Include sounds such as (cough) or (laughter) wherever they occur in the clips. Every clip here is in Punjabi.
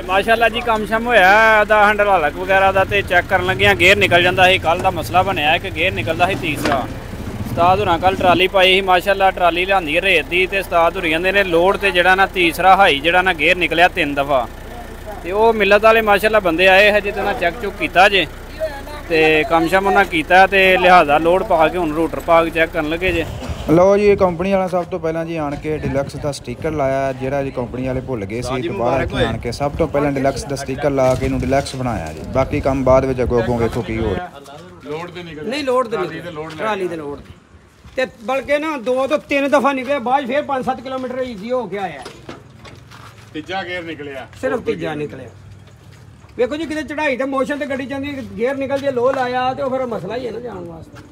ਇਹ ਮਾਸ਼ਾਅੱਲਾ ਜੀ ਕੰਮ ਸ਼ਮ ਹੋਇਆ ਦਾ ਹੈਂਡਲ ਹਲਕ ਵਗੈਰਾ ਦਾ ਤੇ ਚੈੱਕ ਕਰਨ ਲੱਗਿਆ ਗੇਅਰ ਨਿਕਲ ਜਾਂਦਾ ਸੀ ਕੱਲ ਦਾ ਮਸਲਾ ਬਣਿਆ ਕਿ ਗੇਅਰ ਨਿਕਲਦਾ ਸੀ ਤੀਸਰਾ। ਉਸਤਾਦ ਹੁਰਾਂ ਕੱਲ ਟਰਾਲੀ ਪਾਈ ਸੀ, ਮਾਸ਼ਾਅੱਲਾ ਟਰਾਲੀ ਲਿਆਂਦੀ ਹੈ ਰੇਤ ਦੀ ਤੇ ਉਸਤਾਦ ਹੁਰੀ ਕਹਿੰਦੇ ਨੇ ਲੋਡ ਤੇ ਜਿਹੜਾ ਨਾ ਤੀਸਰਾ ਹਾਈ, ਜਿਹੜਾ ਨਾ ਗੇਅਰ ਨਿਕਲਿਆ ਤਿੰਨ ਦਫਾ। ਤੇ ਉਹ ਮਿਲਤ ਵਾਲੇ ਮਾਸ਼ਾਅੱਲਾ ਬੰਦੇ ਆਏ ਹੈ ਜਿਹਦੇ ਨਾਲ ਚੈੱਕ ਚੁੱਕ ਕੀਤਾ ਜੇ। ਤੇ ਕੰਮ ਸ਼ਮ ਉਹਨਾਂ ਕੀਤਾ ਤੇ ਲਿਹਾਜ਼ਾ ਲੋਡ ਪਾ ਕੇ ਹੁਣ ਰੂਟਰ ਪਾ ਕੇ ਚੈੱਕ ਕਰਨ ਲੱਗੇ ਜੇ। ਲਓ ਜੀ ਇਹ ਕੰਪਨੀ ਵਾਲਾ ਸਭ ਤੋਂ ਪਹਿਲਾਂ ਜੀ ਆਣ ਕੇ ਡਿਲਕਸ ਦਾ ਸਟicker ਲਾਇਆ ਜਿਹੜਾ ਜੀ ਕੰਪਨੀ ਵਾਲੇ ਭੁੱਲ ਗਏ ਸੀ ਇੱਕ ਬਾਹਰ ਕੇ ਆਣ ਕੇ ਸਭ ਤੋਂ ਪਹਿਲਾਂ ਡਿਲਕਸ ਦਾ ਸਟicker ਲਾ ਕੇ ਇਹਨੂੰ ਡਿਲਕਸ ਬਣਾਇਆ ਜੀ। ਬਾਕੀ ਕੰਮ ਬਾਅਦ ਵਿੱਚ ਅੱਗੋਂ ਅੱਗੋਂ ਵੇਖੋ ਕੀ ਹੋ ਰਿਹਾ। ਨਹੀਂ ਲੋਡ ਤੇ ਨਹੀਂ। ਟਰਾਲੀ ਦੇ ਲੋਡ ਤੇ ਬਲਕਿ ਨਾ ਦੋ ਤੋਂ ਤਿੰਨ ਦਫਾ ਨਿਕਲਿਆ ਬਾਅਦ ਫਿਰ 5-7 ਕਿਲੋਮੀਟਰ ਈਜ਼ੀ ਹੋ ਕੇ ਆਇਆ ਤੀਜਾ ਗੇਅਰ ਨਿਕਲਿਆ। ਸਿਰਫ ਤੀਜਾ ਨਿਕਲਿਆ। ਵੇਖੋ ਜੀ ਕਿਤੇ ਚੜਾਈ ਤੇ ਮੋਸ਼ਨ ਤੇ ਗੱਡੀ ਜਾਂਦੀ ਗੇਅਰ ਨਿਕਲ ਜੇ ਲੋ ਲਾਇਆ ਤੇ ਉਹ ਫਿਰ ਮਸਲਾ ਹੀ ਹੈ ਨਾ ਜਾਣ ਵਾਸਤੇ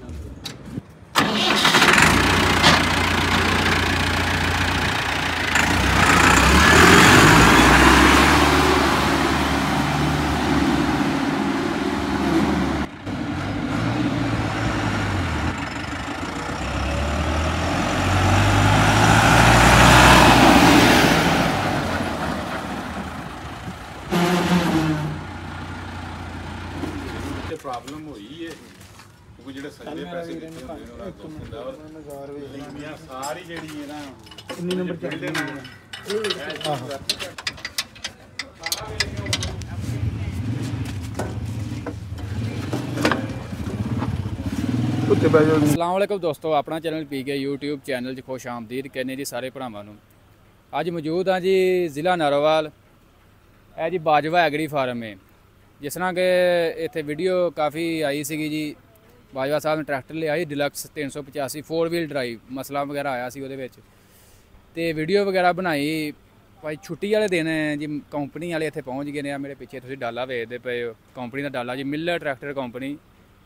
ਤੇ ਪ੍ਰੋਬਲਮ ਹੋਈ ਏ ਕਿਉਂਕਿ ਜਿਹੜੇ ਸੱਜੇ ਪੈਸੇ ਦਿੱਤੇ ਹੁੰਦੇ ਨੇ ਉਹਨਾਂ ਤੋਂ ਹੁੰਦਾ ਔਰ ਲੀਮੀਆਂ ਸਾਰੀ ਜਿਹੜੀ ਹੈ ਨਾ 19 ਨੰਬਰ ਚੱਲਦੇ ਨਾ ਅਸਲਾਮ ਵਾਲੇਕੁਮ ਦੋਸਤੋ ਆਪਣਾ ਚੈਨਲ ਪੀਕੇ YouTube ਚੈਨਲ 'ਚ ਖੁਸ਼ ਆਮਦੀਦ ਕਹਿੰਦੇ ਜੀ ਸਾਰੇ ਭਰਾਵਾਂ ਨੂੰ। ਅੱਜ ਮੌਜੂਦ ਹਾਂ ਜੀ ਜ਼ਿਲ੍ਹਾ ਨਾਰੋਵਾਲ। ਇਹ ਜੀ ਬਾਜਵਾ ਐਗਰੀ ਫਾਰਮ ਹੈ। ਜਿਸ ਤਰ੍ਹਾਂ ਕਿ ਇੱਥੇ ਵੀਡੀਓ ਕਾਫੀ ਆਈ ਸੀਗੀ ਜੀ। ਬਾਜਵਾ ਸਾਹਿਬ ਨੇ ਟਰੈਕਟਰ ਲਿਆ ਸੀ ਡਿਲਕਸ 385 4 ਵੀਲ ਡਰਾਈਵ ਮਸਲਾ ਵਗੈਰਾ ਆਇਆ ਸੀ ਉਹਦੇ ਵਿੱਚ। ਤੇ ਵੀਡੀਓ ਵਗੈਰਾ ਬਣਾਈ। ਭਾਈ ਛੁੱਟੀ ਵਾਲੇ ਦਿਨ ਜੀ ਕੰਪਨੀ ਵਾਲੇ ਇੱਥੇ ਪਹੁੰਚ ਗਏ ਨੇ ਆ ਮੇਰੇ ਪਿੱਛੇ, ਤੁਸੀਂ ਡਾਲਾ ਵੇਚਦੇ ਪਏ ਹੋ। ਕੰਪਨੀ ਦਾ ਡਾਲਾ ਜੀ ਮਿਲਰ ਟਰੈਕਟਰ ਕੰਪਨੀ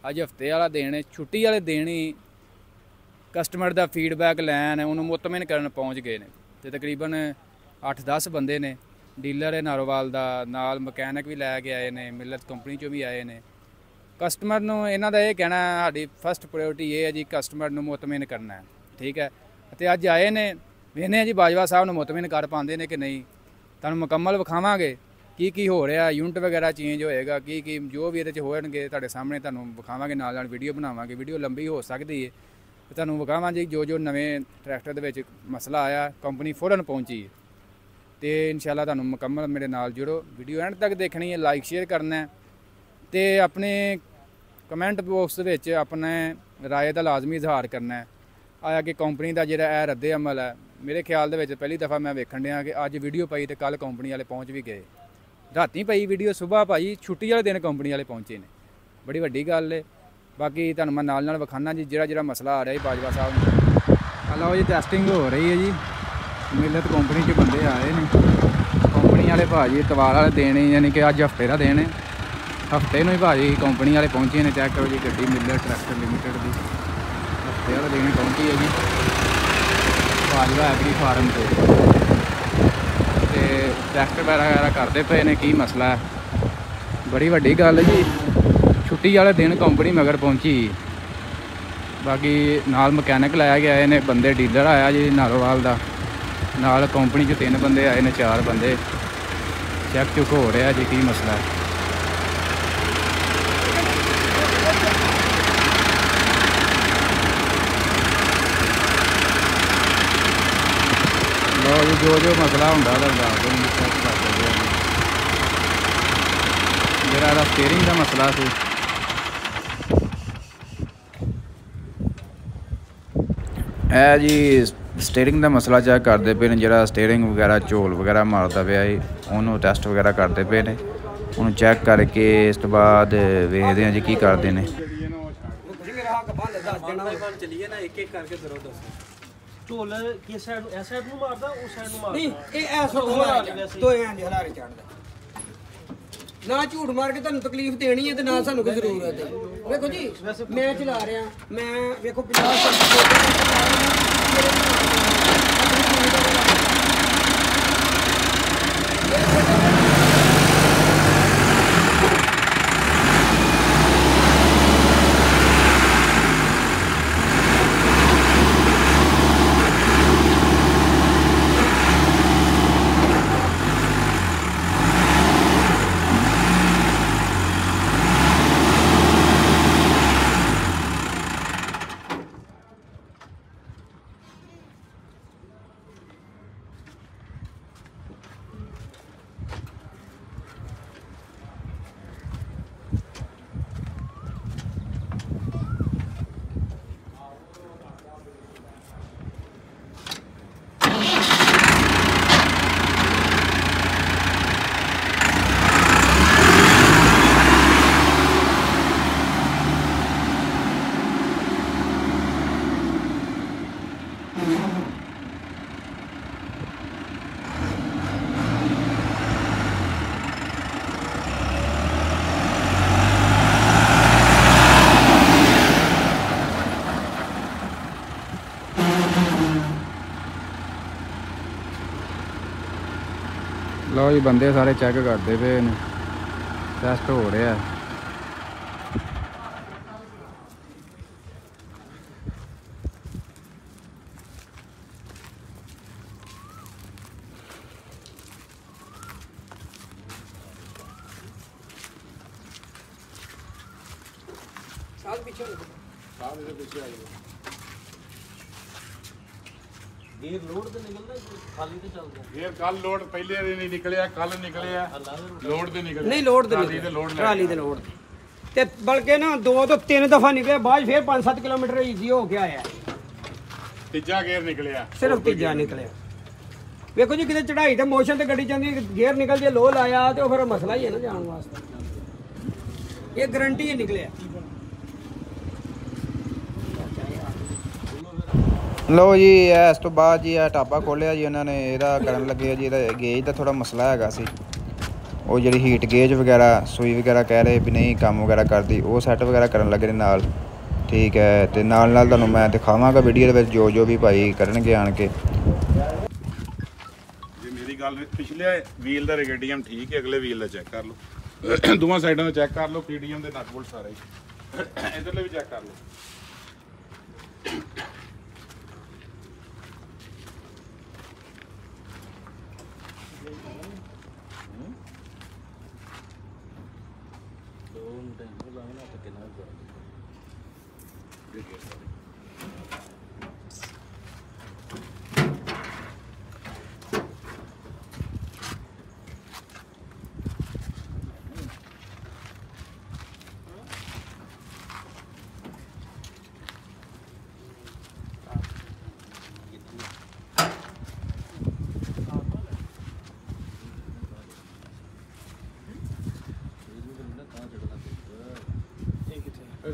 ਅੱਜ ਹਫ਼ਤੇ ਵਾਲਾ ਦਿਨ ਹੈ, ਛੁੱਟੀ ਵਾਲੇ ਦਿਨ ਹੀ ਕਸਟਮਰ ਦਾ ਫੀਡਬੈਕ ਲੈਣ ਉਹਨੂੰ ਮੁਤਮਿਨ ਕਰਨ ਪਹੁੰਚ ਗਏ ਨੇ। ਤੇ ਤਕਰੀਬਨ 8-10 ਬੰਦੇ ਨੇ। ਡੀਲਰ ਹੈ ਨਾਰੋਵਾਲ ਦਾ, ਨਾਲ ਮਕੈਨਿਕ ਵੀ ਲੈ ਕੇ ਆਏ ਨੇ ਮਿਲਤ ਕੰਪਨੀ ਚੋਂ ਵੀ ਆਏ ਨੇ। ਕਸਟਮਰ ਨੂੰ ਇਹਨਾਂ ਦਾ ਇਹ ਕਹਿਣਾ, ਸਾਡੀ ਫਸਟ ਪ੍ਰਾਇੋਰਟੀ ਇਹ ਹੈ ਜੀ, ਕਸਟਮਰ ਨੂੰ ਮੁਤਮਿਨ ਕਰਨਾ ਹੈ, ਠੀਕ ਹੈ? ਅਤੇ ਅੱਜ ਆਏ ਨੇ, ਵੇਖਦੇ ਹਾਂ ਜੀ, ਬਾਜਵਾ ਸਾਹਿਬ ਨੂੰ ਮੁਤਮਿਨ ਕਰ ਪਾਉਂਦੇ ਨੇ ਕਿ ਨਹੀਂ? ਤੁਹਾਨੂੰ ਮੁਕੰਮਲ ਵਿਖਾਵਾਂਗੇ, ਕੀ ਕੀ ਹੋ ਰਿਹਾ ਯੂਨਿਟ ਵਗੈਰਾ ਚੇਂਜ ਹੋਏਗਾ, ਕੀ ਕੀ ਜੋ ਵੀ ਇਹਦੇ ਚ ਹੋਣਗੇ, ਤੁਹਾਡੇ ਸਾਹਮਣੇ ਤੁਹਾਨੂੰ ਵਿਖਾਵਾਂਗੇ, ਨਾਲ ਨਾਲ ਵੀਡੀਓ ਬਣਾਵਾਂਗੇ ਵੀਡੀਓ ਲੰਬੀ ਹੋ ਸਕਦੀ ਹੈ। ਤੁਹਾਨੂੰ ਵਿਖਾਵਾਂਗੇ ਜੋ ਜੋ ਨਵੇਂ ਟਰੈਕਟਰ ਦੇ ਵਿੱਚ ਮਸਲਾ ਆਇਆ ਕੰਪਨੀ ਫੌਰਨ ਪਹੁੰਚੀ ਹੈ। ਤੇ ਇਨਸ਼ਾਅੱਲਾ ਤੁਹਾਨੂੰ ਮੁਕੰਮਲ ਮੇਰੇ ਨਾਲ ਜੁੜੋ। ਵੀਡੀਓ ਐਂਡ ਤੱਕ ਦੇਖਣੀ ਹੈ ਲਾਈਕ ਸ਼ੇਅਰ ਕਰਨਾ ਹੈ। ਤੇ ਆਪਣੇ ਕਮੈਂਟ ਬਾਕਸ ਵਿੱਚ ਆਪਣੇ ਰਾਏ ਦਾ ਲਾਜ਼ਮੀ ਇਜ਼ਹਾਰ ਕਰਨਾ ਹੈ। ਆਇਆ ਕਿ ਕੰਪਨੀ ਦਾ ਜਿਹੜਾ ਇਹ ਰੱਦੇ ਅਮਲ ਹੈ, ਮੇਰੇ ਖਿਆਲ ਦੇ ਵਿੱਚ ਪਹਿਲੀ ਦਫਾ ਮੈਂ ਵੇਖਣ ਡਿਆ ਕਿ ਅੱਜ ਵੀਡੀਓ ਪਾਈ ਤੇ ਕੱਲ ਕੰਪਨੀ ਵਾਲੇ ਪਹੁੰਚ ਵੀ ਗਏ। ਰਾਤੀ ਪਈ ਵੀਡੀਓ ਸਵੇਰ ਭਾਈ ਛੁੱਟੀ ਵਾਲੇ ਦਿਨ ਕੰਪਨੀ ਵਾਲੇ ਪਹੁੰਚੇ ਨੇ। ਬੜੀ ਵੱਡੀ ਗੱਲ ਹੈ ਬਾਕੀ ਤੁਹਾਨੂੰ ਮੈਂ ਨਾਲ ਨਾਲ ਵਿਖਾਣਾ ਜੀ ਜਿਹੜਾ ਜਿਹੜਾ ਮਸਲਾ ਆ ਰਿਹਾ ਜੀ, ਬਾਜਵਾ ਸਾਹਿਬ ਨੂੰ। ਹਲੋ ਜੀ ਟੈਸਟਿੰਗ ਹੋ ਰਹੀ ਹੈ ਜੀ। ਮਿਲਤ ਕੰਪਨੀ 'ਚ ਬੰਦੇ ਆਏ ਨੇ। ਕੰਪਨੀ ਵਾਲੇ ਭਾਜੀ ਇਤਵਾਰ ਵਾਲੇ ਦਿਨ ਯਾਨੀ ਕਿ ਅੱਜ ਹਫ਼ਤੇ ਦਾ ਦਿਨ ਹੈ। ਹਫ਼ਤੇ ਨੂੰ ਹੀ ਭਾਜੀ ਕੰਪਨੀ ਵਾਲੇ ਪਹੁੰਚੇ ਨੇ ਚੈੱਕ ਕਰੋ ਜੀ ਗੱਡੀ ਮਿਲਰ ਟਰੈਕਟਰ ਲਿਮਟਿਡ ਦੀ। ਹਫ਼ਤੇ ਵਾਲੇ ਦਿਨ ਪਹੁੰਚੀ ਹੈ ਜੀ। ਬਾਜਵਾ ਐਗਰੀ ਫਾਰਮ ਤੇ। ਤੇ ਟਰੈਕਟਰ ਵਗੈਰਾ ਕਰਦੇ ਪਏ ਨੇ, ਕੀ ਮਸਲਾ ਹੈ? ਬੜੀ ਵੱਡੀ ਗੱਲ ਜੀ। ਛੁੱਟੀ ਵਾਲੇ ਦਿਨ ਕੰਪਨੀ ਮਗਰ ਪਹੁੰਚੀ। ਬਾਕੀ ਨਾਲ ਮਕੈਨਿਕ ਲਾਇਆ ਗਿਆ ਆਏ ਨੇ ਬੰਦੇ ਡੀਲਰ ਆਇਆ ਜੀ ਨਾਰੋਵਾਲ ਦਾ। ਨਾਲ ਕੰਪਨੀ 'ਚ ਤਿੰਨ ਬੰਦੇ ਆਏ ਨੇ, ਚਾਰ ਬੰਦੇ। ਚੈੱਕ ਚੁੱਕ ਹੋ ਰਿਹਾ ਜੀ, ਕੀ ਮਸਲਾ ਹੈ ਲੋ ਜੀ ਜੋ ਮਸਲਾ ਹੁੰਦਾ ਉਹਦਾ ਦੱਸ ਦਿਓ ਜੀ ਚੈੱਕ ਕਰ ਦਿੰਦੇ ਜੀ। ਜਿਹੜਾ ਇਹਦਾ ਸਟੀਅਰਿੰਗ ਦਾ ਮਸਲਾ ਸੀ। ਇਹ ਜੀ ਸਟੀਅਰਿੰਗ ਦਾ ਮਸਲਾ ਚੈੱਕ ਕਰਦੇ ਪਏ ਨੇ ਜਿਹੜਾ ਸਟੀਅਰਿੰਗ ਵਗੈਰਾ ਝੋਲ ਵਗੈਰਾ ਮਾਰਦਾ ਪਿਆ ਜੀ ਉਹਨੂੰ ਟੈਸਟ ਵਗੈਰਾ ਕਰਦੇ ਪਏ ਨੇ। ਉਹਨੂੰ ਚੈੱਕ ਕਰਕੇ ਇਸ ਤੋਂ ਬਾਅਦ ਵੇਖਦੇ ਹਾਂ ਜੀ ਕੀ ਕਰਦੇ ਨੇ। ਮੇਰਾ ਹੱਕ ਬੰਦ ਦੱਸ ਦੇਣਾ। ਚੱਲੀਏ ਨਾ ਇੱਕ ਇੱਕ ਕਰਕੇ ਜ਼ਰੂਰ ਦੱਸੋ। ਢੋਲ ਕਿਸ ਸਾਈਡ ਨੂੰ ਇਸ ਸਾਈਡ ਨੂੰ ਮਾਰਦਾ ਉਸ ਸਾਈਡ ਨੂੰ ਮਾਰਦਾ। ਨਹੀਂ ਇਹ ਐਸ ਹਲਾਰੇ ਤੋਏ ਆਂ ਦੇ ਹਲਾਰੇ ਚੜਦਾ ਨਾ ਝੂਠ ਮਾਰ ਕੇ ਤੁਹਾਨੂੰ ਤਕਲੀਫ ਦੇਣੀ ਹੈ ਤੇ ਨਾ ਸਾਨੂੰ ਕੋਈ ਜ਼ਰੂਰਤ ਹੈ। ਵੇਖੋ ਜੀ ਮੈਂ ਚਲਾ ਰਿਹਾ ਮੈਂ ਵੇਖੋ 50 ਲਓ ਲਓ ਜੀ ਬੰਦੇ ਸਾਰੇ ਚੈੱਕ ਕਰਦੇ ਪਏ ਨੇ। ਟੈਸਟ ਹੋ ਰਿਹਾ। ਸਾਲ ਪਿੱਛੇ ਹੋ ਗੇਰ ਲੋਡ ਤੇ ਨਿਕਲਦਾ ਕਿ ਖਾਲੀ ਤੇ ਚੱਲਦਾ? ਇਹ ਕੱਲ ਲੋਡ ਪਹਿਲੇ ਦਿਨ ਹੀ ਨਿਕਲਿਆ ਕੱਲ ਨਿਕਲਿਆ। ਲੋਡ ਤੇ ਨਿਕਲਿਆ। ਨਹੀਂ ਲੋਡ ਤੇ ਟਰਾਲੀ ਨਹੀਂ ਤੇ ਲੋਡ ਲੈ ਟਰਾਲੀ ਤੇ ਲੋਡ ਤੇ ਬਲਕਿ ਨਾ ਦੋ ਤੋਂ ਤਿੰਨ ਦਫਾ ਨਿਕਲੇ ਬਾਅਦ 'ਚ ਫਿਰ 5-7 ਕਿਲੋਮੀਟਰ ਈਜ਼ੀ ਹੋ ਕੇ ਆਇਆ। ਤੀਜਾ ਗੇਅਰ ਨਿਕਲਿਆ। ਸਿਰਫ ਤੀਜਾ ਨਿਕਲਿਆ। ਵੇਖੋ ਜੀ ਕਿਤੇ ਚੜਾਈ ਤੇ ਮੋਸ਼ਨ ਤੇ ਗੱਡੀ ਜਾਂਦੀ ਗੇਅਰ ਨਿਕਲ ਜੇ ਲੋ ਲਾਇਆ ਤੇ ਉਹ ਫਿਰ ਮਸਲਾ ਹੀ ਹੈ ਨਾ ਜਾਣ ਵਾਸਤੇ। ਇਹ ਗਾਰੰਟੀ ਹੀ ਨਿਕਲਿਆ। ਲਓ ਜੀ ਇਹ ਇਸ ਤੋਂ ਬਾਅਦ ਜੀ ਇਹ ਢਾਬਾ ਖੋਲਿਆ ਜੀ ਉਹਨਾਂ ਨੇ ਇਹਦਾ ਕਰਨ ਲੱਗੇ ਜੀ, ਇਹਦਾ ਗੇਜ ਦਾ ਥੋੜਾ ਮਸਲਾ ਹੈਗਾ ਸੀ। ਉਹ ਜਿਹੜੀ ਹੀਟ ਗੇਜ ਵਗੈਰਾ, ਸੂਈ ਵਗੈਰਾ ਕਹਿ ਰਹੇ ਵੀ ਨਹੀਂ, ਕੰਮ ਵਗੈਰਾ ਕਰਦੀ, ਉਹ ਸੈੱਟ ਵਗੈਰਾ ਕਰਨ ਲੱਗੇ ਨੇ ਨਾਲ। ਠੀਕ ਹੈ, ਤੇ ਨਾਲ ਨਾਲ ਤੁਹਾਨੂੰ ਮੈਂ ਦਿਖਾਵਾਂਗਾ ਵੀਡੀਓ ਦੇ ਵਿੱਚ, ਜੋ ਜੋ ਵੀ ਭਾਈ ਕਰਨਗੇ ਆਣ ਕੇ। ਜੇ, ਮੇਰੀ ਗੱਲ ਪਿਛਲੇ ਵੀਲ ਦਾ ਰੇਡੀਅਮ ਠੀਕ ਹੈ, ਅਗਲੇ ਵੀਲ ਦਾ ਚੈੱਕ ਕਰ ਲਓ। (coughs) ਦੋਵਾਂ ਸਾਈਡਾਂ ਦਾ ਚੈੱਕ ਕਰ ਲਓ ਪੀਡੀਐਮ ਦੇ ਨਟ ਬੋਲਟ ਸਾਰੇ। (coughs) ਇਧਰਲੇ ਵੀ ਚੈੱਕ ਕਰ ਲਓ। ਦੋ ਟਾਈਮ ਲਾਉਣਾ ਤਾਂ ਕਿੰਨਾ ਇਹ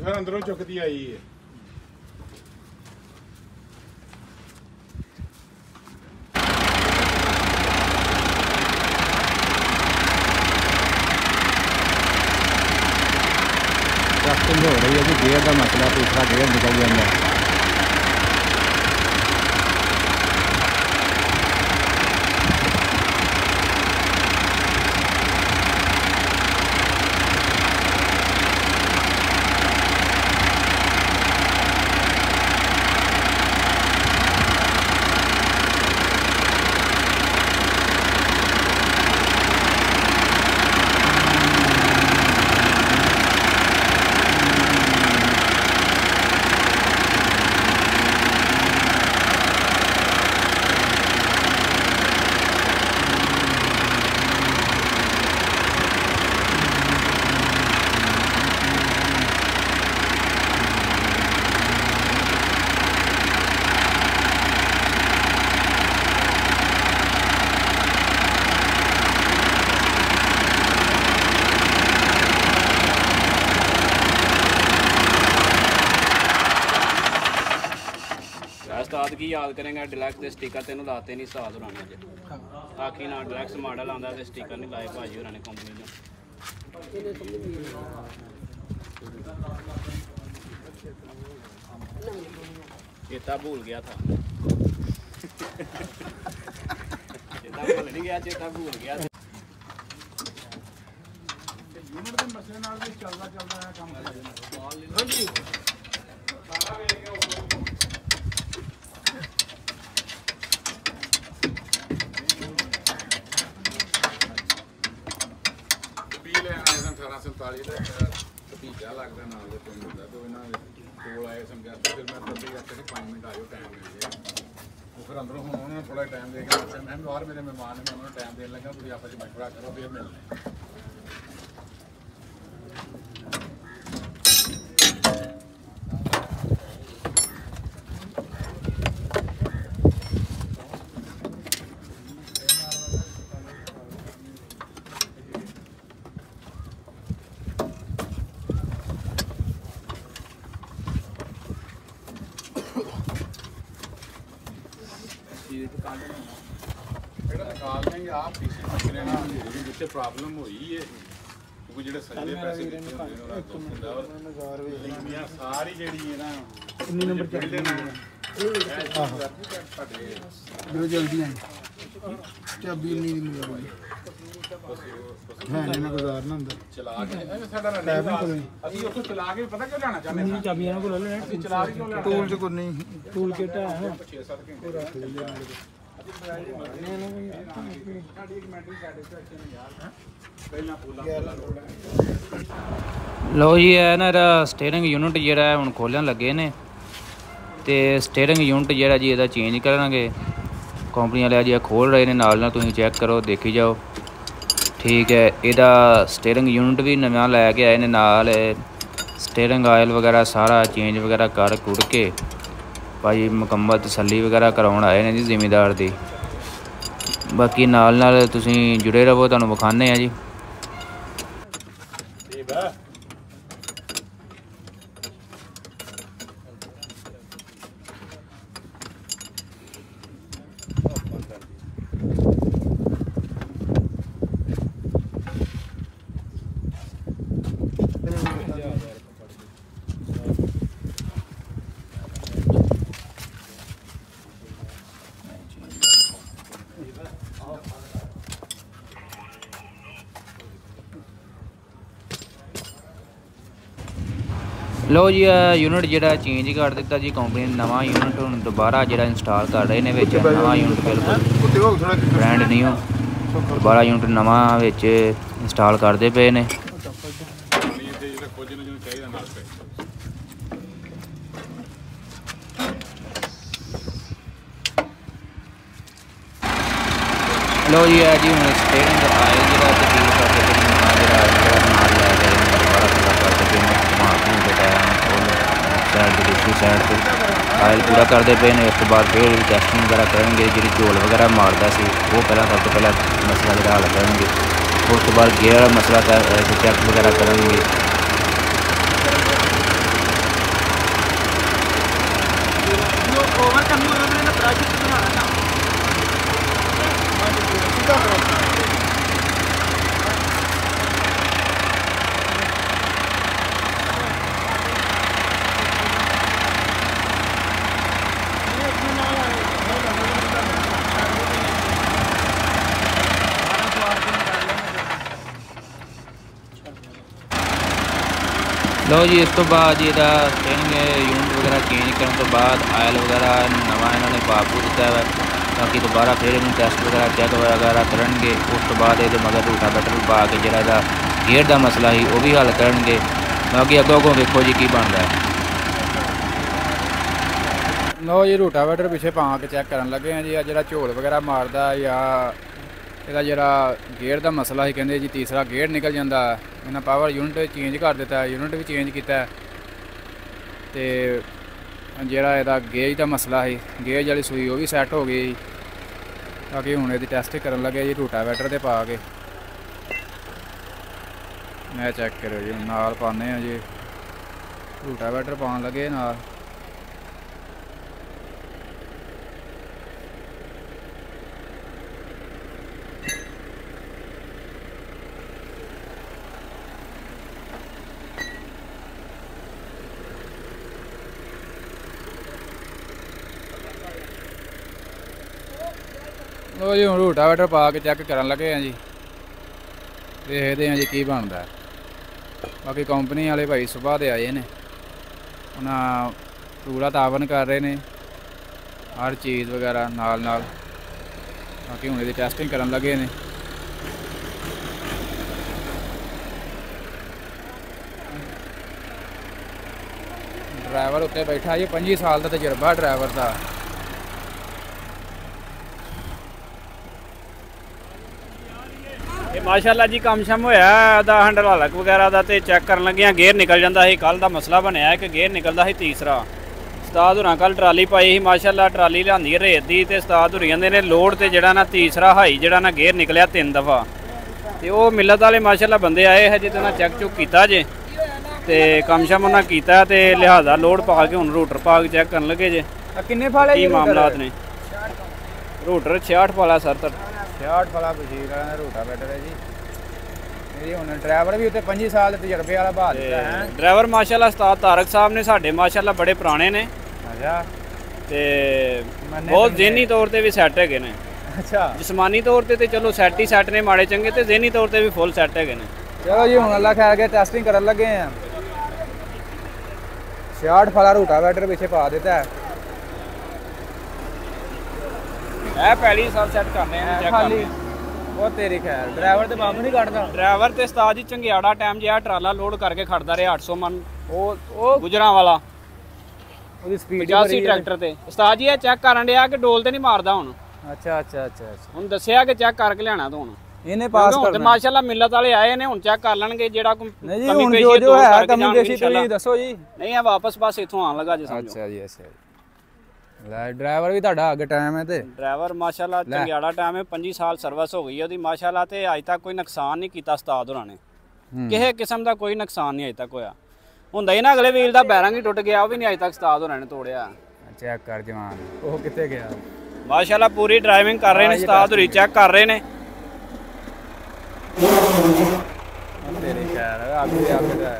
ਸਰ ਅੰਦਰੋਂ ਚੁੱਕਦੀ ਆਈ ਹੈ ਟੈਸਟਿੰਗ ਹੋ ਰਹੀ ਹੈ ਜੀ ਗੇਅਰ ਦਾ ਮਸਲਾ ਦੂਸਰਾ ਗੇਅਰ ਨਿਕਲ ਜਾਂਦਾ ਉਸਤਾਦ ਕੀ ਯਾਦ ਕਰੇਗਾ ਡਿਲੈਕਸ ਦੇ ਸਟicker ਤੈਨੂੰ ਲਾਤੇ ਨਹੀਂ ਸਾਦ ਹੋਣਾ ਅੱਜ ਆਖੀ ਨਾ ਡਿਲੈਕਸ ਮਾਡਲ ਆਂਦਾ ਤੇ ਸਟicker ਨਹੀਂ ਲਾਏ ਭਾਜੀ ਹੋਰਾਂ ਨੇ ਕੰਪਨੀ ਨੇ ਚੇਤਾ ਭੁੱਲ ਗਿਆ ਥਾ। ਚੇਤਾ ਭੁੱਲ ਨਹੀਂ ਗਿਆ ਚੇਤਾ ਭੁੱਲ ਗਿਆ ਯੂਨਿਟ ਦੇ ਮਸਲੇ ਨਾਲ ਵੀ ਚੱਲਦਾ ਚੱਲਦਾ ਇਹ ਕੰਮ ਕਰ ਜਾਂਦਾ। ਹਾਂਜੀ। ਵੀਲ ਹੈ ਆਇਸਨ 1847 ਦਾ ਮੇਰਾ ਭਤੀਜਾ ਨਾਲ ਦੇ ਪਿੰਡ ਹੁੰਦਾ ਤੇ ਉਹ ਦੇ ਕੋਲ ਆਏ ਸਮਝਾ ਤੇ ਫਿਰ ਮੈਂ ਤੱਦੇ ਕਰਕੇ ਤੇ 5 ਮਿੰਟ ਆਇਓ ਟਾਈਮ ਮਿਲ ਗਿਆ ਉਹ ਫਿਰ ਅੰਦਰੋਂ ਹੁਣ ਉਹਨਾਂ ਨੂੰ ਥੋੜਾ ਟਾਈਮ ਦੇ ਕੇ ਮੈਂ ਬਾਹਰ ਮੇਰੇ ਮਹਿਮਾਨ ਨੇ, ਮੈਂ ਉਹਨਾਂ ਨੂੰ ਟਾਈਮ ਦੇਣ ਲੱਗਾ, ਤੁਸੀਂ ਆਪਸ ਵਿੱਚ ਮਸ਼ਵਰਾ ਕਰੋ, ਫਿਰ ਮਿਲਦੇ ਜਿਹੜਾ ਨਿਕਾਲ ਦੇਂਗੇ ਆਪ ਪੀਸੀ ਮਸ਼ਰੇ ਨਾਲ ਉਹਦੇ ਵਿੱਚ ਪ੍ਰੋਬਲਮ ਹੋਈ ਹੈ ਕਿਉਂਕਿ ਜਿਹੜੇ ਸੱਜੇ ਪੈਸੇ ਦਿੱਤੇ ਹੁੰਦੇ ਨੇ ਉਹਨਾਂ ਤੋਂ ਹੁੰਦਾ ਔਰ ਸਾਰੀ ਜਿਹੜੀ ਹੈ ਨਾ। ਕਿੰਨੀ ਨੰਬਰ ਚੱਲਦੇ ਨੇ ਜੋ ਜਲਦੀ ਆਈ ਚਾਬੀ ਨਹੀਂ ਮਿਲਦੀ। ਹੈ ਨਹੀਂ ਨਾ ਗੁਜ਼ਾਰਨਾ ਹੁੰਦਾ। ਚਲਾ ਕੇ ਸਾਡਾ ਨਹੀਂ ਅਸੀਂ ਉੱਥੋਂ ਚਲਾ ਕੇ ਪਤਾ ਕਿਉਂ ਲੈਣਾ ਚਾਹੁੰਦੇ ਹਾਂ? ਚਾਬੀਆਂ ਨਾਲ ਕੋਲ ਲੈਣਾ ਅਸੀਂ ਚਲਾ ਕੇ ਕਿਉਂ ਲੈਣਾ ਟੂਲ ਚ ਕੋਈ ਨਹੀਂ। ਟੂਲ ਕਿਟ ਹੈ 6-7 ਘੰਟੇ ਲੋ ਜੀ, ਇਹ ਨਾ ਇਹਦਾ ਸਟੀਅਰਿੰਗ ਯੂਨਿਟ ਜਿਹੜਾ ਹੁਣ ਖੋਲਣ ਲੱਗੇ ਨੇ ਤੇ ਸਟੀਅਰਿੰਗ ਯੂਨਿਟ ਜਿਹੜਾ ਜੀ ਇਹਦਾ ਚੇਂਜ ਕਰਾਂਗੇ। ਕੰਪਨੀ ਵਾਲੇ ਜੀ ਇਹ ਖੋਲ ਰਹੇ ਨੇ, ਨਾਲ ਨਾਲ ਤੁਸੀਂ ਚੈੱਕ ਕਰੋ, ਦੇਖੀ ਜਾਓ। ਠੀਕ ਹੈ, ਇਹਦਾ ਸਟੀਅਰਿੰਗ ਯੂਨਿਟ ਵੀ ਨਵਾਂ ਲੈ ਕੇ ਆਏ ਨੇ, ਨਾਲ ਸਟੀਅਰਿੰਗ ਆਇਲ ਵਗੈਰਾ ਸਾਰਾ ਚੇਂਜ ਵਗੈਰਾ ਕਰ ਕੁੜ ਕੇ। ਭਾਈ ਮੁਕੰਮਲ ਤਸੱਲੀ ਵਗੈਰਾ ਕਰਾਉਣ ਆਏ ਨੇ ਜੀ ਜ਼ਿਮੀਦਾਰ ਦੀ। ਬਾਕੀ ਨਾਲ ਨਾਲ ਤੁਸੀਂ ਜੁੜੇ ਰਹੋ, ਤੁਹਾਨੂੰ ਵਿਖਾਣੇ ਆ ਜੀ। ਲੋ ਜੀ ਇਹ ਯੂਨਿਟ ਜਿਹੜਾ ਚੇਂਜ ਕਰ ਦਿੱਤਾ ਜੀ ਕੰਪਨੀ ਨੇ ਨਵਾਂ ਯੂਨਿਟ ਹੁਣ ਦੁਬਾਰਾ ਜਿਹੜਾ ਇੰਸਟਾਲ ਕਰ ਰਹੇ ਨੇ ਵਿੱਚ, ਨਵਾਂ ਯੂਨਿਟ ਬਿਲਕੁਲ ਕੁੱਤੇ ਬ੍ਰਾਂਡ ਨਹੀਂ ਹੋ ਦੁਬਾਰਾ ਯੂਨਿਟ ਨਵਾਂ ਵਿੱਚ ਇੰਸਟਾਲ ਕਰਦੇ ਪਏ ਨੇ। ਪਾਣੀ ਲੋ ਜੀ, ਇਹ ਜੀ ਹੁਣ ਸਟੀਅਰਿੰਗ ਆਇਲ ਜਿਹੜਾ ਤਬਦੀਲ ਕਰਦੇ ਪਏ ਨੇ ਨਵਾਂ ਜਿਹੜਾ ਜਿਹੜਾ ਨਾਲ ਲੈ ਗਏ ਨੇ ਦੁਬਾਰਾ ਪੂਰਾ ਕਰਦੇ ਪਏ ਨੇ ਘੁਮਾ ਘੁਮਾ ਕੇ ਟਾਇਰਾਂ ਨੂੰ ਸਾਈਡ ਤੇ। ਆਇਲ ਪੂਰਾ ਕਰਦੇ ਪਏ ਨੇ, ਉਸ ਤੋਂ ਬਾਅਦ ਫਿਰ ਟੈਸਟਿੰਗ ਵਗੈਰਾ ਕਰਨਗੇ, ਜਿਹੜੀ ਝੋਲ ਵਗੈਰਾ ਮਾਰਦਾ ਸੀ, ਉਹ ਪਹਿਲਾਂ ਸਭ ਤੋਂ ਪਹਿਲਾਂ ਮਸਲਾ ਜਿਹੜਾ ਹੱਲ ਕਰਨਗੇ। ਉਸ ਤੋਂ ਬਾਅਦ ਗੇਅਰ ਵਾਲਾ ਮਸਲਾ ਚੈੱਕ ਵਗੈਰਾ ਕਰਨਗੇ। ਲਓ ਜੀ, ਇਸ ਤੋਂ ਬਾਅਦ ਜੀ ਇਹਦਾ ਸਟੇਰਿੰਗ ਯੂਨਿਟ ਵਗੈਰਾ ਚੇਂਜ ਕਰਨ ਤੋਂ ਬਾਅਦ ਆਇਲ ਵਗੈਰਾ ਨਵਾਂ ਇਹਨਾਂ ਨੇ ਪਾ ਦਿੱਤਾ ਹੈ ਤਾਂ ਕਿ ਦੁਬਾਰਾ ਫਿਰ ਇਹਨੂੰ ਟੈਸਟ ਵਗੈਰਾ ਚੈੱਕ ਵਗੈਰਾ ਕਰਨਗੇ। ਉਸ ਤੋਂ ਬਾਅਦ ਇਹਦੇ ਮਗਰ ਰੂਟਾ ਬਟਰ ਪਾ ਕੇ ਜਿਹੜਾ ਇਹਦਾ ਗੇਅਰ ਦਾ ਮਸਲਾ ਸੀ, ਉਹ ਵੀ ਹੱਲ ਕਰਨਗੇ। ਬਾਕੀ ਅੱਗੋਂ ਅੱਗੋਂ ਵੇਖੋ ਜੀ ਕੀ ਬਣਦਾ। ਹੈ ਲਓ ਜੀ ਰੂਟਾਵੇਟਰ ਪਿੱਛੇ ਪਾ ਕੇ ਚੈੱਕ ਕਰਨ ਲੱਗੇ ਆ ਜੀ ਆ ਜਿਹੜਾ ਝੋਲ ਵਗੈਰਾ ਮਾਰਦਾ ਜਾਂ ਇਹਦਾ ਜਿਹੜਾ ਗੇਅਰ ਦਾ ਮਸਲਾ ਸੀ, ਕਹਿੰਦੇ ਜੀ ਤੀਸਰਾ ਗੇਅਰ ਨਿਕਲ ਜਾਂਦਾ। ਇਹਨਾਂ ਪਾਵਰ ਯੂਨਿਟ ਚੇਂਜ ਕਰ ਦਿੱਤਾ ਯੂਨਿਟ ਵੀ ਚੇਂਜ ਕੀਤਾ। ਤੇ ਜਿਹੜਾ ਇਹਦਾ ਗੇਜ ਦਾ ਮਸਲਾ ਸੀ ਗੇਜ ਵਾਲੀ ਸੂਈ ਉਹ ਵੀ ਸੈੱਟ ਹੋ ਗਈ। ਤਾਂ ਕਿ ਹੁਣ ਇਹਦੀ ਟੈਸਟ ਕਰਨ ਲੱਗੇ ਜੀ ਰੂਟਾਵੇਟਰ ਤੇ ਪਾ ਕੇ। ਮੈਂ ਚੈੱਕ ਕਰਿਓ ਜੀ ਨਾਲ ਪਾਉਂਦੇ ਆ ਜੀ। ਰੂਟਾਵੇਟਰ ਪਾਉਣ ਲੱਗੇ ਨਾਲ। ਲੋ ਜੀ ਹੁਣ ਰੂਟਾਵੇਟਰ ਪਾ ਕੇ ਚੈੱਕ ਕਰਨ ਲੱਗੇ ਆ ਜੀ। ਦੇਖਦੇ ਆ ਜੀ ਕੀ ਬਣਦਾ। ਬਾਕੀ ਕੰਪਨੀ ਵਾਲੇ ਭਾਈ ਸੁਬਾਹ ਦੇ ਆਏ ਨੇ। ਉਹਨਾਂ ਪੂਰਾ ਤਾਵਨ ਕਰ ਰਹੇ ਨੇ। ਹਰ ਚੀਜ਼ ਵਗੈਰਾ ਨਾਲ ਨਾਲ। ਬਾਕੀ ਹੁਣ ਇਹਦੀ ਟੈਸਟਿੰਗ ਕਰਨ ਲੱਗੇ ਨੇ। ਡਰਾਈਵਰ ਉੱਤੇ ਬੈਠਾ ਜੀ 25 ਸਾਲ ਦਾ ਤਜਰਬਾ ਡਰਾਈਵਰ ਦਾ। ਮਾਸ਼ਾਅੱਲਾ ਜੀ ਕੰਮ ਸ਼ਮ ਹੋਇਆ ਇਹਦਾ ਹੈਂਡਲ ਹਲਕ ਵਗੈਰਾ ਦਾ ਤੇ ਚੈੱਕ ਕਰਨ ਲੱਗਿਆ ਗੇਅਰ ਨਿਕਲ ਜਾਂਦਾ ਸੀ। ਕੱਲ ਦਾ ਮਸਲਾ ਬਣਿਆ ਕਿ ਗੇਅਰ ਨਿਕਲਦਾ ਸੀ ਤੀਸਰਾ। ਉਸਤਾਦ ਹੁਰਾਂ ਕੱਲ ਟਰਾਲੀ ਪਾਈ ਸੀ ਮਾਸ਼ਾਅੱਲਾ ਟਰਾਲੀ ਲਿਆਂਦੀ ਹੈ ਰੇਤ ਦੀ ਤੇ ਉਸਤਾਦ ਹੁਰੀ ਕਹਿੰਦੇ ਨੇ ਲੋਡ ਤੇ ਜਿਹੜਾ ਨਾ ਤੀਸਰਾ ਹਾਈ ਜਿਹੜਾ ਨਾ ਗੇਅਰ ਨਿਕਲਿਆ ਤਿੰਨ ਦਫਾ। ਤੇ ਉਹ ਮਿਲਤ ਵਾਲੇ ਮਾਸ਼ਾਅੱਲਾ ਬੰਦੇ ਆਏ ਹਜੇ ਤੇ ਨਾ ਚੈੱਕ ਚੁੱਕ ਕੀਤਾ ਜੇ। ਤੇ ਕੰਮ ਸ਼ਮ ਉਹਨਾਂ ਕੀਤਾ ਤੇ ਲਿਹਾਜ਼ਾ ਲੋਡ ਪਾ ਕੇ ਹੁਣ ਰੂਟਰ ਪਾ ਕੇ ਚੈੱਕ ਕਰਨ ਲੱਗੇ ਜੇ। ਕਿੰਨੇ ਫਾਲੇ ਕੀ ਮਾਮਲਾਤ ਨੇ? ਰੂਟਰ 66 ਵਾਲਾ ਸਰ ਤਾਂ 66 ਵਾਲਾ ਬਸ਼ੀਰ ਵਾਲਾ ਦਾ ਰੂਟਾਵੇਟਰ ਹੈ ਜੀ। ਇਹ ਹੁਣ ਡਰਾਈਵਰ ਵੀ ਉੱਤੇ 25 ਸਾਲ ਦੇ ਤਜਰਬੇ ਵਾਲਾ ਬਹਾ ਦਿੱਤਾ ਹੈ। ਡਰਾਈਵਰ ਮਾਸ਼ਾਅੱਲਾ ਉਸਤਾਦ ਤਾਰਕ ਸਾਹਿਬ ਨੇ ਸਾਡੇ ਮਾਸ਼ਾਅੱਲਾ ਬੜੇ ਪੁਰਾਣੇ ਨੇ। ਅੱਛਾ। ਤੇ ਬਹੁਤ। ਜ਼ਿਹਨੀ ਤੌਰ ਤੇ ਵੀ ਸੈੱਟ ਹੈਗੇ ਨੇ। ਅੱਛਾ। ਜਿਸਮਾਨੀ ਤੌਰ ਤੇ ਤੇ ਚਲੋ ਸੈੱਟ ਹੀ ਸੈੱਟ ਨੇ ਮਾੜੇ ਚੰਗੇ ਤੇ ਜ਼ਿਹਨੀ ਤੌਰ ਤੇ ਵੀ ਫੁੱਲ ਸੈੱਟ ਹੈਗੇ ਨੇ। ਚਲੋ ਜੀ ਹੁਣ ਅੱਲਾ ਖੈਰ ਕੇ ਟੈਸਟਿੰਗ ਕਰਨ ਲੱਗੇ ਆ। 66 ਫਲਾ ਰੂਟਾਵੇਟਰ ਪਿੱਛੇ ਪਾ ਦਿੱਤਾ ਹੈ। ਇਹ ਪਹਿਲੀ ਸਭ ਸੈੱਟ ਕਰਨੇ ਆ ਚੈੱਕ ਕਰਨੇ ਉਹ ਤੇਰੀ ਖੈਰ ਡਰਾਈਵਰ ਤੇ ਬੰਬ ਨਹੀਂ ਕੱਢਦਾ। ਡਰਾਈਵਰ ਤੇ ਉਸਤਾਦ ਜੀ ਚੰਗਿਆੜਾ ਟਾਈਮ ਜਿਹਾ ਟਰਾਲਾ ਲੋਡ ਕਰਕੇ ਖੜਦਾ ਰਿਹਾ 800 ਮਨ। ਉਹ ਉਹ ਗੁਜਰਾਂ ਵਾਲਾ। ਉਹਦੀ ਸਪੀਡ 85 ਟਰੈਕਟਰ ਤੇ। ਉਸਤਾਦ ਜੀ ਇਹ ਚੈੱਕ ਕਰਨ ਡਿਆ ਕਿ ਡੋਲ ਤੇ ਨਹੀਂ ਮਾਰਦਾ ਹੁਣ। ਅੱਛਾ ਅੱਛਾ ਅੱਛਾ ਹੁਣ ਦੱਸਿਆ ਕਿ ਚੈੱਕ ਕਰਕੇ ਲਿਆਣਾ ਤੂੰ ਹੁਣ। ਇਹਨੇ ਪਾਸ ਹੁਣ ਤੇ ਕਰਨਾ। ਮਾਸ਼ਾਅੱਲਾ ਮਿਲਤ ਵਾਲੇ ਆਏ ਨੇ ਹੁਣ ਚੈੱਕ ਕਰ ਲੈਣਗੇ ਜਿਹੜਾ ਕੋਈ ਨਹੀਂ ਜੀ ਹੁਣ ਜੋ ਜੋ ਹੈ ਕਮੀ ਪੇਸ਼ੀ। ਤੁਸੀਂ ਦੱਸੋ ਜੀ। ਨਹੀਂ ਆ ਵਾਪਸ ਬਸ ਇੱਥੋਂ ਆਉਣ ਲੱਗਾ ਜੇ ਸਮਝੋ। ਅੱਛਾ ਜੀ ਅੱਛਾ ਜੀ। ਲੈ ਡਰਾਈਵਰ ਵੀ ਤੁਹਾਡਾ ਅੱਗੇ ਟਾਈਮ ਹੈ ਤੇ। ਡਰਾਈਵਰ ਮਾਸ਼ਾਅੱਲਾ ਚੰਗਿਆੜਾ ਟਾਈਮ ਹੈ 25 ਸਾਲ ਸਰਵਿਸ ਹੋ ਗਈ ਹੈ ਉਹਦੀ। ਮਾਸ਼ਾਅੱਲਾ ਤੇ ਅੱਜ ਤੱਕ ਕੋਈ ਨੁਕਸਾਨ ਨਹੀਂ ਕੀਤਾ ਉਸਤਾਦ ਹੋਰਾਂ ਨੇ। ਕਿਸੇ ਕਿਸਮ ਦਾ ਕੋਈ ਨੁਕਸਾਨ ਨਹੀਂ ਅਜੇ ਤੱਕ ਹੋਇਆ। ਹੁੰਦਾ ਹੀ ਨਾ ਅਗਲੇ ਵੀਲ ਦਾ ਬੈਰਿੰਗ ਹੀ ਟੁੱਟ ਗਿਆ ਉਹ ਵੀ ਨਹੀਂ ਅਜੇ ਤੱਕ ਉਸਤਾਦ ਹੋਰਾਂ ਨੇ ਤੋੜਿਆ। ਚੈੱਕ ਕਰ ਜਵਾਨ ਉਹ ਕਿੱਥੇ ਗਿਆ? ਮਾਸ਼ਾਅੱਲਾ ਪੂਰੀ ਡਰਾਈਵਿੰਗ ਕਰ ਰਹੇ ਨੇ ਉਸਤਾਦ ਹੋਰੀ ਚੈੱਕ ਕਰ ਰਹੇ ਨੇ। ਤੇਰੀ ਖੈਰ ਦਾ।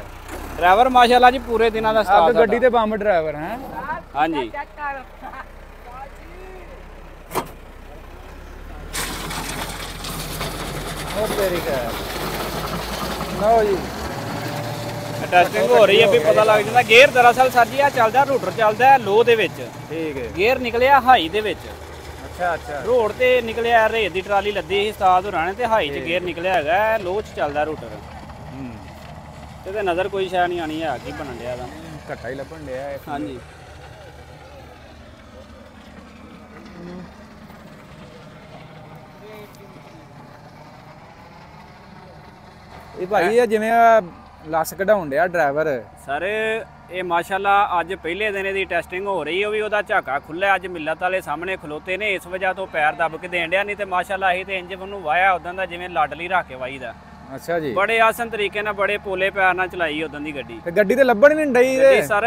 ਡਰਾਈਵਰ ਮਾਸ਼ਾਅੱਲਾ ਜੀ ਪੂਰੇ ਦਿਨਾਂ ਦਾ ਉਸਤਾਦ ਗੱਡੀ ਤੇ ਬੰਬ ਡਰਾਈਵਰ ਹੈ। ਹਾਂਜੀ। ਲਓ ਜੀ। ਟੈਸਟਿੰਗ ਹੋ ਰਹੀ ਹੈ ਵੀ ਪਤਾ ਲੱਗ ਜਾਂਦਾ। ਗੇਅਰ ਦਰਅਸਲ ਸਰ ਜੀ ਆ ਚੱਲਦਾ ਰੂਟਰ ਚੱਲਦਾ ਲੋ ਦੇ ਵਿੱਚ। ਠੀਕ ਹੈ। ਗੇਅਰ ਨਿਕਲਿਆ ਹਾਈ ਦੇ ਵਿੱਚ। ਅੱਛਾ ਅੱਛਾ। ਰੋਡ ਤੇ ਨਿਕਲਿਆ ਰੇਤ ਦੀ ਟਰਾਲੀ ਲੱਦੀ ਸੀ ਉਸਤਾਦ ਹੋਰਾਂ ਤੇ ਹਾਈ 'ਚ ਗੇਅਰ ਨਿਕਲਿਆ ਹੈਗਾ ਲੋ 'ਚ ਚੱਲਦਾ ਰੂਟਰ। ਹੂੰ। ਤੇ ਨਜ਼ਰ ਕੋਈ ਸ਼ੈ ਨਹੀਂ ਆਣੀ ਹੈ ਕੀ ਬਣਨ ਡਿਆ ਦਾ ਘੱਟਾ ਹੀ ਲੱਭਣ ਡਿਆ। ਹਾਂਜੀ। ਇਹ ਭਾਈ ਇਹ ਜਿਵੇਂ ਆਹ ਲੱਸ ਕਢਾਉਣ ਡਿਆ ਡਰਾਈਵਰ। ਸਰ ਇਹ ਮਾਸ਼ਾਅੱਲਾ ਅੱਜ ਪਹਿਲੇ ਦਿਨ ਇਹਦੀ ਟੈਸਟਿੰਗ ਹੋ ਰਹੀ ਉਹ ਵੀ ਉਹਦਾ ਝਾਕਾ ਖੁੱਲਿਆ ਅੱਜ ਮਿਲਤ ਵਾਲੇ ਸਾਹਮਣੇ ਖਲੋਤੇ ਨੇ ਇਸ ਵਜ੍ਹਾ ਤੋਂ ਪੈਰ ਦੱਬ ਕੇ ਦੇਣ ਡਿਆ ਨਹੀਂ ਤੇ ਮਾਸ਼ਾਅੱਲਾ ਇਹ ਤੇ ਇੰਜ ਨੂੰ ਵਾਇਆ ਉਦੋਂ ਦਾ ਜਿਵੇਂ ਲਾਡਲੀ ਰੱਖ ਕੇ ਵਾਈਦਾ ਅੱਛਾ ਜੀ। ਬੜੇ ਆਸਨ ਤਰੀਕੇ ਨਾਲ ਬੜੇ ਪੋਲੇ ਪੈਰ ਨਾਲ ਚਲਾਈ ਉਦੋਂ ਦੀ ਗੱਡੀ। ਤੇ ਗੱਡੀ ਤੇ ਲੱਭਣ ਨਹੀਂ ਡਈ ਤੇ ਸਰ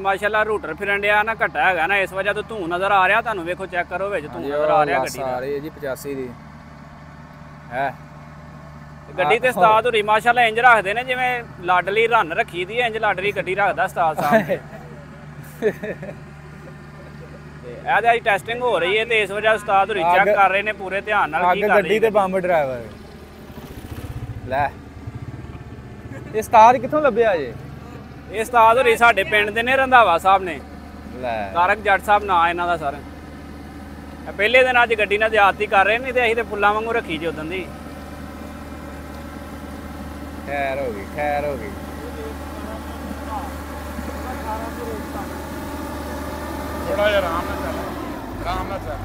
ਮਾਸ਼ਾਅੱਲਾ ਰੂਟਰ ਫਿਰਨ ਡਿਆ ਨਾ ਘਟਾ ਹੈਗਾ ਨਾ ਇਸ ਵਜ੍ਹਾ ਤੋਂ ਧੂੰ ਨਜ਼ਰ ਆ ਰਿਹਾ ਤੁਹਾਨੂੰ ਵੇਖੋ ਚੈੱਕ ਕਰੋ ਵਿੱਚ ਧੂੰ ਨਜ਼ਰ ਆ ਰਿਹਾ ਗੱਡੀ ਦਾ। ਸਾਰੇ ਜੀ 85 ਦੀ। ਹੈ? ਗੱਡੀ ਤੇ ਉਸਤਾਦ ਹੋਰੀ ਮਾਸ਼ਾਅੱਲਾ ਇੰਜ ਰੱਖਦੇ ਨੇ ਜਿਵੇਂ ਲਾਡਲੀ ਰਨ ਰੱਖੀ ਦੀ ਹੈ ਇੰਜ ਲਾਡਲੀ ਗੱਡੀ ਰੱਖਦਾ ਉਸਤਾਦ ਸਾਹਿਬ ਤੇ ਇਹਦੇ ਅੱਜ ਟੈਸਟਿੰਗ ਹੋ ਰਹੀ ਹੈ ਤੇ ਇਸ ਵਜ੍ਹਾ ਉਸਤਾਦ ਹੋਰੀ ਚੈੱਕ ਕਰ ਰਹੇ ਨੇ ਪੂਰੇ ਧਿਆਨ ਨਾਲ ਕੀ ਕਰ ਗੱਡੀ ਰਹੀ ਤੇ ਬੰਬ ਡਰਾਈਵਰ ਲੈ। ਇਹ ਉਸਤਾਦ ਕਿੱਥੋਂ ਲੱਭਿਆ ਜੇ? ਇਹ ਉਸਤਾਦ ਹੋਰੀ ਸਾਡੇ ਪਿੰਡ ਦੇ ਨੇ ਰੰਧਾਵਾ ਸਾਹਿਬ ਨੇ। ਲੈ। ਤਾਰਕ ਜੱਟ ਸਾਹਿਬ ਨਾਂ ਇਹਨਾਂ ਦਾ ਸਰ ਪਹਿਲੇ ਦਿਨ ਅੱਜ ਗੱਡੀ ਨਾਲ ਜ਼ਿਆਦਤੀ ਕਰ ਰਹੇ ਨੇ ਤੇ ਅਸੀਂ ਤੇ ਫੁੱਲਾਂ ਵਾਂਗੂ ਰੱਖੀ ਜੀ ਉਦੋਂ ਦੀ। ਖੈਰ ਹੋ ਗਈ ਖੈਰ ਹੋ ਗਈ। ਥੋੜਾ ਜਿਹਾ ਆਰਾਮ ਨਾਲ ਚੱਲ। ਆਰਾਮ ਨਾਲ ਚੱਲ।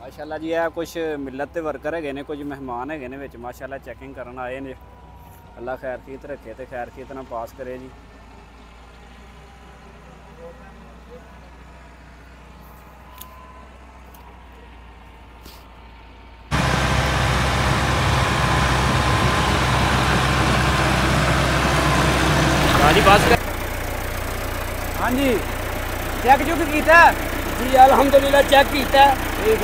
ਮਾਸ਼ਾਅੱਲਾ ਜੀ ਇਹ ਕੁਝ ਮਿਲਤ ਤੇ ਵਰਕਰ ਹੈਗੇ ਨੇ ਕੁਝ ਮਹਿਮਾਨ ਹੈਗੇ ਨੇ ਵਿੱਚ। ਮਾਸ਼ਾਅੱਲਾ ਚੈਕਿੰਗ ਕਰਨ ਆਏ ਨੇ। ਅੱਲਾ ਖੈਰ ਕੀਤ ਰੱਖੇ ਤੇ ਖੈਰ ਕੀਤ ਨਾਲ ਪਾਸ ਕਰੇ ਜੀ ਰਾਜੀ ਬਾਸ ਕਰ ਹਾਂਜੀ। ਚੈੱਕ ਚੁੱਕ ਕੀਤਾ? ਜੀ ਅਲਹਮਦੁਲਿਲਾ ਚੈੱਕ ਕੀਤਾ।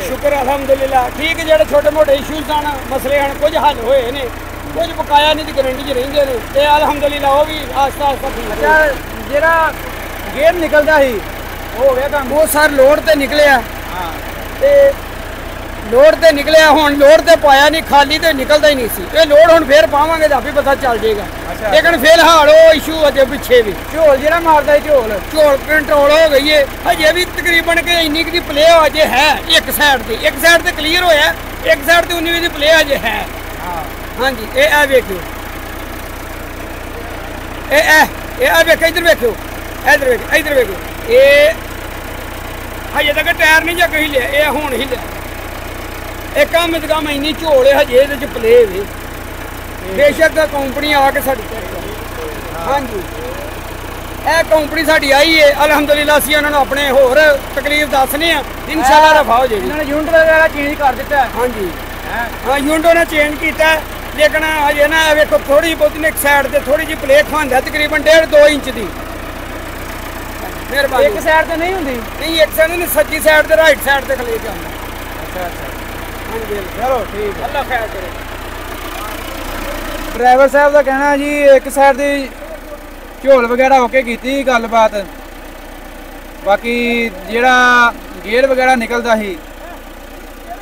ਸ਼ੁਕਰ ਅਲਹਮਦੁਲਿਲਾ। ਠੀਕ ਹੈ, ਜਿਹੜੇ ਛੋਟੇ ਮੋਟੇ ਇਸ਼ੂਜ਼ ਹਨ ਮਸਲੇ ਹਨ ਕੁਝ ਹੱਲ ਹੋਏ ਨੇ ਕੁਝ ਬਕਾਇਆ ਨਹੀਂ ਦੀ ਗਰੰਟੀ 'ਚ ਰਹਿੰਦੇ ਨੇ। ਤੇ ਅਲਹਮਦੁਲਿਲਾ ਉਹ ਵੀ ਆਸਤਾ ਆਸਤਾ ਠੀਕ ਹੋ ਅੱਛਾ ਜਿਹੜਾ ਗੇਅਰ ਨਿਕਲਦਾ ਸੀ ਉਹ ਹੋ ਗਿਆ ਕੰਮ? ਉਹ ਸਰ ਲੋਡ ਤੇ ਨਿਕਲਿਆ। ਤੇ ਲੋਡ ਤੇ ਨਿਕਲਿਆ ਹੁਣ ਲੋਡ ਤੇ ਪਾਇਆ ਨਹੀਂ ਖਾਲੀ ਤੇ ਨਿਕਲਦਾ ਹੀ ਨਹੀਂ ਸੀ। ਇਹ ਲੋਡ ਹੁਣ ਫੇਰ ਪਾਵਾਂਗੇ ਤਾਂ ਆਪੇ ਪਤਾ ਚੱਲ ਜਾਏਗਾ। ਲੇਕਿਨ ਫਿਲਹਾਲ ਉਹ ਇਸ਼ੂ ਅਜੇ ਪਿੱਛੇ ਵੀ। ਝੋਲ ਜਿਹੜਾ ਮਾਰਦਾ ਝੋਲ। ਝੋਲ ਕੰਟਰੋਲ ਹੋ ਗਈ ਏ। ਹਜੇ ਵੀ ਤਕਰੀਬਨ ਕਿ ਇੰਨੀ ਕੁ ਦੀ ਪਲੇ ਅਜੇ ਹੈ ਇੱਕ ਸਾਈਡ ਤੇ। ਇੱਕ ਸਾਈਡ ਤੇ ਕਲੀਅਰ ਹੋਇਆ ਇੱਕ ਸਾਈਡ ਤੇ 19 ਦੀ ਪਲੇ ਅਜੇ ਹੈ। ਹਾਂ। ਹਾਂਜੀ ਇਹ ਆ ਵੇਖਿਓ। ਇਹ ਇਹ ਇਹ ਆ ਵੇਖੋ ਇੱਧਰ ਵੇਖਿਓ। ਇੱਧਰ ਵੇਖੋ ਇੱਧਰ ਵੇਖੋ ਇਹ ਹਜੇ ਤੱਕ ਟਾਇਰ ਨਹੀਂ ਜੱਗ ਹਿੱਲਿਆ ਇਹ ਹੁਣ ਹਿੱਲਿਆ ਇਹ ਕੰਮ ਇਤਕਾਮ ਇੰਨੀ ਝੋਲ ਹੈ ਹਜੇ ਇਹਦੇ ਚ ਪਲੇ ਵੇ। ਬੇਸ਼ੱਕ ਕੰਪਨੀ ਆ ਕੇ ਸਾਡੀ। ਹਾਂਜੀ। ਇਹ ਕੰਪਨੀ ਸਾਡੀ ਆਈ ਏ ਅਲਹਮਦੁਲਿਲਾ ਅਸੀਂ ਉਹਨਾਂ ਨੂੰ ਆਪਣੇ ਹੋਰ ਤਕਲੀਫ ਦੱਸਨੇ ਆ ਇਨਸ਼ਾਅੱਲਾ ਰਫਾ ਹੋ ਜਾਏਗੀ। ਇਹਨਾਂ ਨੇ ਯੂਨਿਟ ਵਗੈਰਾ ਚੇਂਜ ਕਰ ਦਿੱਤਾ ਹਾਂਜੀ। ਹਾਂ? ਯੂਨਟੋ ਨੇ ਚੇਂਜ ਕੀਤਾ ਲੇਕਿਨ ਹਜੇ ਨਾ ਵੇਖੋ ਥੋੜੀ ਬਹੁਤੀ ਨੇ ਇੱਕ ਸਾਈਡ ਤੇ ਥੋੜੀ ਜਿਹੀ ਪਲੇਟ ਖਾਂਦਾ ਤਕਰੀਬਨ 1.5 2 ਇੰਚ ਦੀ। ਮਿਹਰਬਾਨੀ। ਇੱਕ ਸਾਈਡ ਤੇ ਨਹੀਂ ਹੁੰਦੀ? ਨਹੀਂ ਇੱਕ ਸਾਈਡ ਨਹੀਂ ਸੱਜੀ ਸਾਈਡ ਤੇ ਰਾਈਟ ਸਾਈਡ ਤੇ ਖਲੇ ਜਾਂਦਾ। ਚਲੋ ਠੀਕ ਅੱਲਾ ਖੈਰ ਕਰੇ ਡਰਾਈਵਰ ਸਾਹਿਬ ਦਾ ਕਹਿਣਾ ਜੀ, ਇੱਕ ਸਾਈਡ ਦੀ ਝੋਲ ਵਗੈਰਾ ਹੋ ਕੇ ਕੀਤੀ ਗੱਲਬਾਤ। ਬਾਕੀ ਜਿਹੜਾ ਗੇਅਰ ਵਗੈਰਾ ਨਿਕਲਦਾ ਸੀ,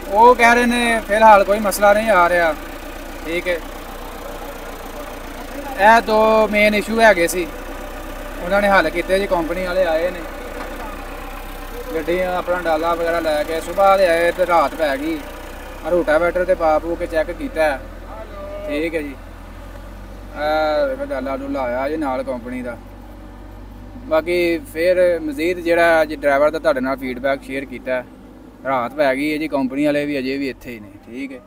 ਉਹ ਕਹਿ ਰਹੇ ਨੇ, ਫਿਲਹਾਲ ਕੋਈ ਮਸਲਾ ਨਹੀਂ ਆ ਰਿਹਾ। ਠੀਕ ਹੈ। ਇਹ ਦੋ ਮੇਨ ਇਸ਼ੂ ਹੈਗੇ ਸੀ। ਉਹਨਾਂ ਨੇ ਹੱਲ ਕੀਤੇ ਜੀ ਕੰਪਨੀ ਵਾਲੇ ਆਏ ਨੇ। ਗੱਡੀਆਂ ਆਪਣਾ ਡਾਲਾ ਵਗੈਰਾ ਲੈ ਕੇ ਸਵੇਰ ਦੇ ਆਏ ਤੇ ਰਾਤ ਪੈ ਗਈ। ਰੋਟਾਵੇਟਰ ਤੇ ਪਾ ਪੂ ਕੇ ਚੈੱਕ ਕੀਤਾ। ਠੀਕ ਹੈ ਜੀ। ਆ ਦੇਖੋ ਡਾਲਾ ਡੂਲਾ ਆਇਆ ਜੀ ਨਾਲ ਕੰਪਨੀ ਦਾ। ਬਾਕੀ ਫਿਰ ਮਜ਼ੀਦ ਜਿਹੜਾ ਅੱਜ ਡਰਾਈਵਰ ਦਾ ਤੁਹਾਡੇ ਨਾਲ ਫੀਡਬੈਕ ਸ਼ੇਅਰ ਕੀਤਾ। ਰਾਤ ਪੈ ਗਈ ਹੈ ਜੀ ਕੰਪਨੀ ਵਾਲੇ ਵੀ ਅਜੇ ਵੀ ਇੱਥੇ ਹੀ ਨੇ। ਠੀਕ ਹੈ।